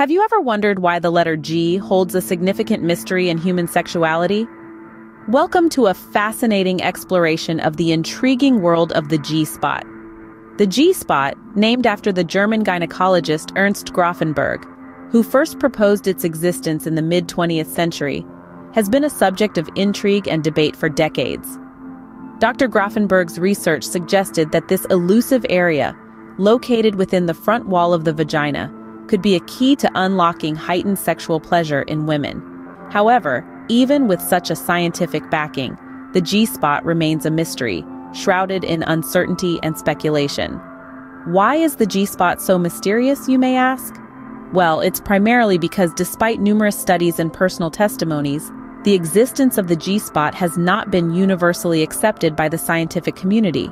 Have you ever wondered why the letter G holds a significant mystery in human sexuality? Welcome to a fascinating exploration of the intriguing world of the G-spot. The G-spot, named after the German gynecologist Ernst Grafenberg, who first proposed its existence in the mid-20th century, has been a subject of intrigue and debate for decades. Dr. Grafenberg's research suggested that this elusive area, located within the front wall of the vagina, could be a key to unlocking heightened sexual pleasure in women. However, even with such a scientific backing, the G-spot remains a mystery, shrouded in uncertainty and speculation. Why is the G-spot so mysterious, you may ask? Well, it's primarily because despite numerous studies and personal testimonies, the existence of the G-spot has not been universally accepted by the scientific community.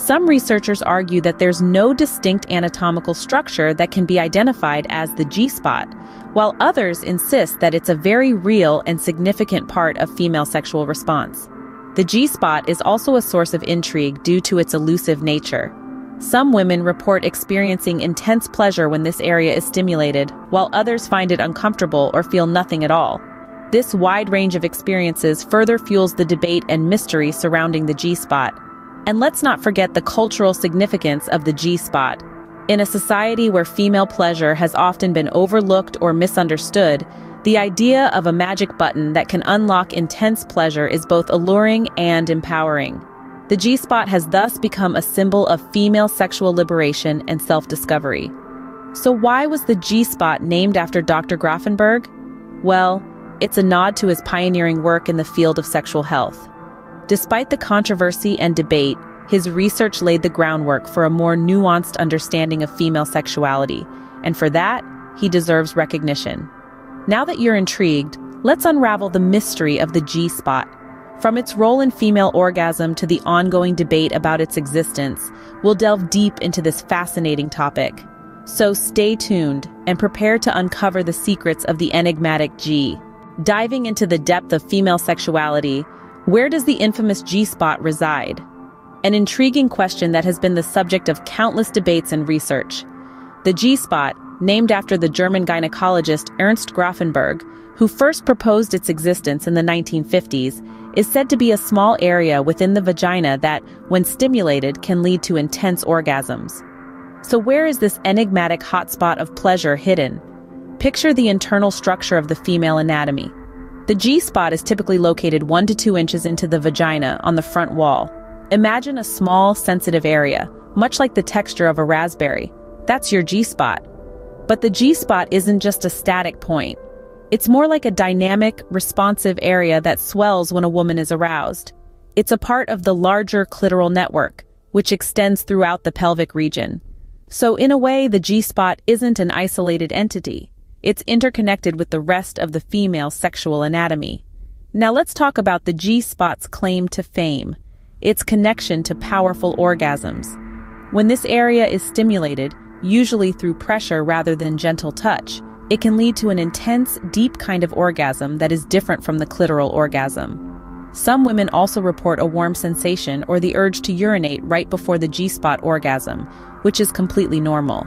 Some researchers argue that there's no distinct anatomical structure that can be identified as the G-spot, while others insist that it's a very real and significant part of female sexual response. The G-spot is also a source of intrigue due to its elusive nature. Some women report experiencing intense pleasure when this area is stimulated, while others find it uncomfortable or feel nothing at all. This wide range of experiences further fuels the debate and mystery surrounding the G-spot. And let's not forget the cultural significance of the G-spot. In a society where female pleasure has often been overlooked or misunderstood, the idea of a magic button that can unlock intense pleasure is both alluring and empowering. The G-spot has thus become a symbol of female sexual liberation and self-discovery. So why was the G-spot named after Dr. Grafenberg? Well, it's a nod to his pioneering work in the field of sexual health. Despite the controversy and debate, his research laid the groundwork for a more nuanced understanding of female sexuality, and for that, he deserves recognition. Now that you're intrigued, let's unravel the mystery of the G-spot. From its role in female orgasm to the ongoing debate about its existence, we'll delve deep into this fascinating topic. So stay tuned and prepare to uncover the secrets of the enigmatic G. Diving into the depth of female sexuality, where does the infamous G-spot reside? An intriguing question that has been the subject of countless debates and research. The G-spot, named after the German gynecologist Ernst Grafenberg, who first proposed its existence in the 1950s, is said to be a small area within the vagina that, when stimulated, can lead to intense orgasms. So where is this enigmatic hotspot of pleasure hidden? Picture the internal structure of the female anatomy. The G-spot is typically located 1 to 2 inches into the vagina on the front wall. Imagine a small, sensitive area, much like the texture of a raspberry. That's your G-spot. But the G-spot isn't just a static point. It's more like a dynamic, responsive area that swells when a woman is aroused. It's a part of the larger clitoral network, which extends throughout the pelvic region. So in a way, the G-spot isn't an isolated entity. It's interconnected with the rest of the female sexual anatomy. Now let's talk about the G-spot's claim to fame, its connection to powerful orgasms. When this area is stimulated, usually through pressure rather than gentle touch, it can lead to an intense, deep kind of orgasm that is different from the clitoral orgasm. Some women also report a warm sensation or the urge to urinate right before the G-spot orgasm, which is completely normal.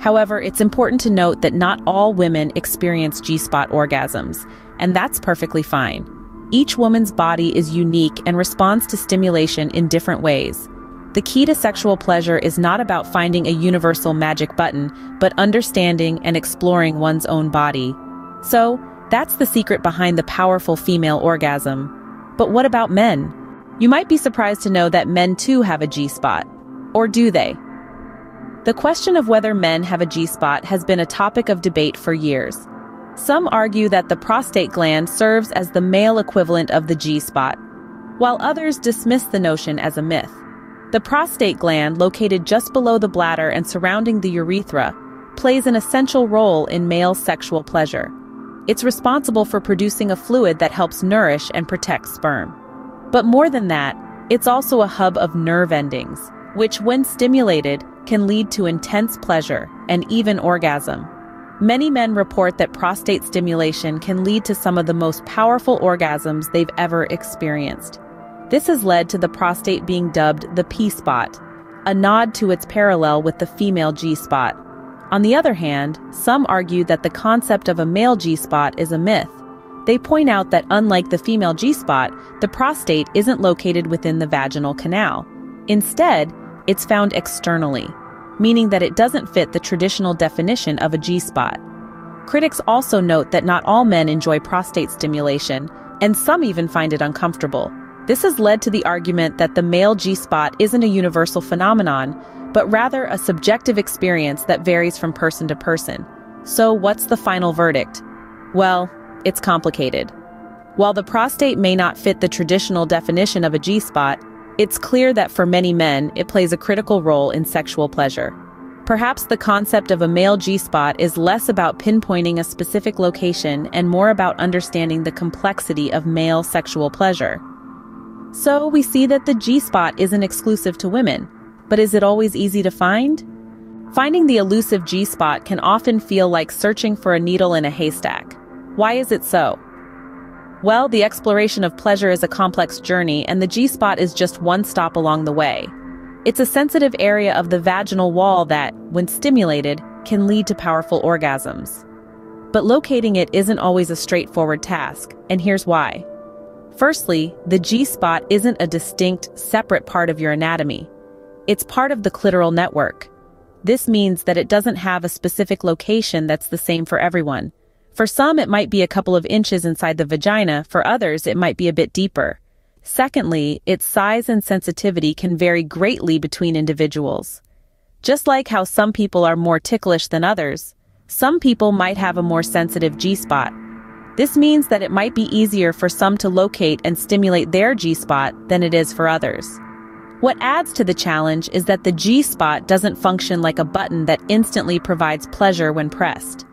However, it's important to note that not all women experience G-spot orgasms, and that's perfectly fine. Each woman's body is unique and responds to stimulation in different ways. The key to sexual pleasure is not about finding a universal magic button, but understanding and exploring one's own body. So, that's the secret behind the powerful female orgasm. But what about men? You might be surprised to know that men too have a G-spot. Or do they? The question of whether men have a G-spot has been a topic of debate for years. Some argue that the prostate gland serves as the male equivalent of the G-spot, while others dismiss the notion as a myth. The prostate gland, located just below the bladder and surrounding the urethra, plays an essential role in male sexual pleasure. It's responsible for producing a fluid that helps nourish and protect sperm. But more than that, it's also a hub of nerve endings, which when stimulated, can lead to intense pleasure and even orgasm. Many men report that prostate stimulation can lead to some of the most powerful orgasms they've ever experienced. This has led to the prostate being dubbed the P-spot, a nod to its parallel with the female G-spot. On the other hand, some argue that the concept of a male G-spot is a myth. They point out that unlike the female G-spot, the prostate isn't located within the vaginal canal. Instead, it's found externally, meaning that it doesn't fit the traditional definition of a G-spot. Critics also note that not all men enjoy prostate stimulation, and some even find it uncomfortable. This has led to the argument that the male G-spot isn't a universal phenomenon, but rather a subjective experience that varies from person to person. So what's the final verdict? Well, it's complicated. While the prostate may not fit the traditional definition of a G-spot, it's clear that for many men, it plays a critical role in sexual pleasure. Perhaps the concept of a male G-spot is less about pinpointing a specific location and more about understanding the complexity of male sexual pleasure. So we see that the G-spot isn't exclusive to women, but is it always easy to find? Finding the elusive G-spot can often feel like searching for a needle in a haystack. Why is it so? Well, the exploration of pleasure is a complex journey and the G-spot is just one stop along the way. It's a sensitive area of the vaginal wall that, when stimulated, can lead to powerful orgasms. But locating it isn't always a straightforward task, and here's why. Firstly, the G-spot isn't a distinct, separate part of your anatomy. It's part of the clitoral network. This means that it doesn't have a specific location that's the same for everyone. For some, it might be a couple of inches inside the vagina, for others, it might be a bit deeper. Secondly, its size and sensitivity can vary greatly between individuals. Just like how some people are more ticklish than others, some people might have a more sensitive G-spot. This means that it might be easier for some to locate and stimulate their G-spot than it is for others. What adds to the challenge is that the G-spot doesn't function like a button that instantly provides pleasure when pressed.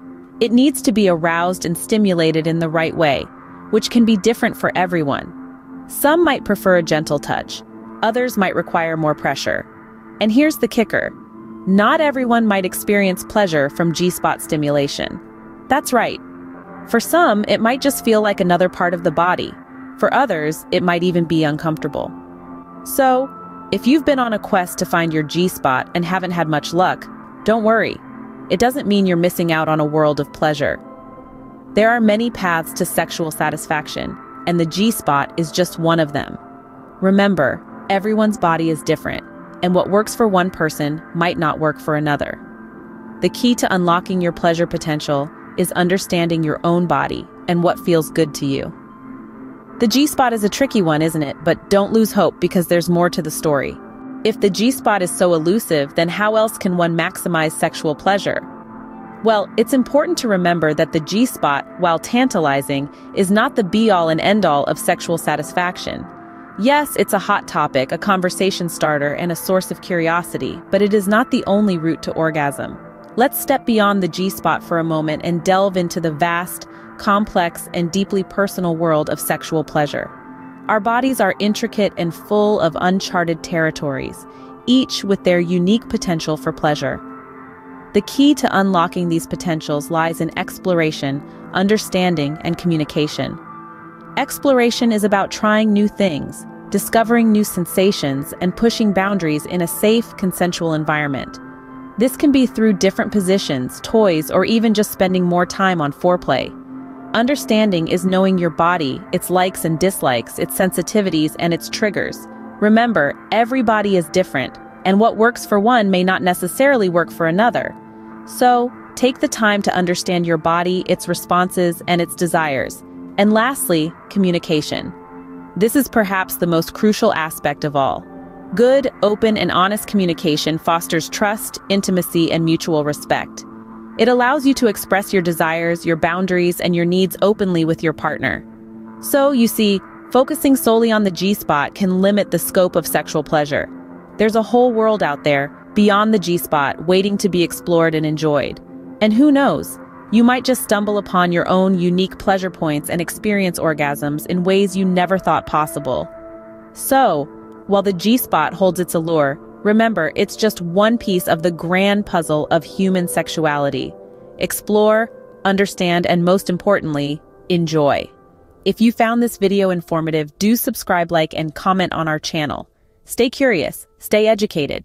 It needs to be aroused and stimulated in the right way, which can be different for everyone. Some might prefer a gentle touch, others might require more pressure. And here's the kicker. Not everyone might experience pleasure from G-spot stimulation. That's right. For some, it might just feel like another part of the body. For others, it might even be uncomfortable. So, if you've been on a quest to find your G-spot and haven't had much luck, don't worry. It doesn't mean you're missing out on a world of pleasure. There are many paths to sexual satisfaction, and the G-spot is just one of them. Remember, everyone's body is different, and what works for one person might not work for another. The key to unlocking your pleasure potential is understanding your own body and what feels good to you. The G-spot is a tricky one, isn't it? But don't lose hope because there's more to the story. If the G-spot is so elusive, then how else can one maximize sexual pleasure? Well, it's important to remember that the G-spot, while tantalizing, is not the be-all and end-all of sexual satisfaction. Yes, it's a hot topic, a conversation starter, and a source of curiosity, but it is not the only route to orgasm. Let's step beyond the G-spot for a moment and delve into the vast, complex, and deeply personal world of sexual pleasure. Our bodies are intricate and full of uncharted territories, each with their unique potential for pleasure. The key to unlocking these potentials lies in exploration, understanding, and communication. Exploration is about trying new things, discovering new sensations, and pushing boundaries in a safe, consensual environment. This can be through different positions, toys, or even just spending more time on foreplay. Understanding is knowing your body, its likes and dislikes, its sensitivities, and its triggers. Remember, every body is different, and what works for one may not necessarily work for another. So, take the time to understand your body, its responses, and its desires. And lastly, communication. This is perhaps the most crucial aspect of all. Good, open, and honest communication fosters trust, intimacy, and mutual respect. It allows you to express your desires, your boundaries, and your needs openly with your partner. So, you see, focusing solely on the G-spot can limit the scope of sexual pleasure. There's a whole world out there, beyond the G-spot, waiting to be explored and enjoyed. And who knows, you might just stumble upon your own unique pleasure points and experience orgasms in ways you never thought possible. So, while the G-spot holds its allure, remember it's just one piece of the grand puzzle of human sexuality. Explore, understand, and most importantly, enjoy. If you found this video informative, do subscribe, like, and comment on our channel. Stay curious, stay educated,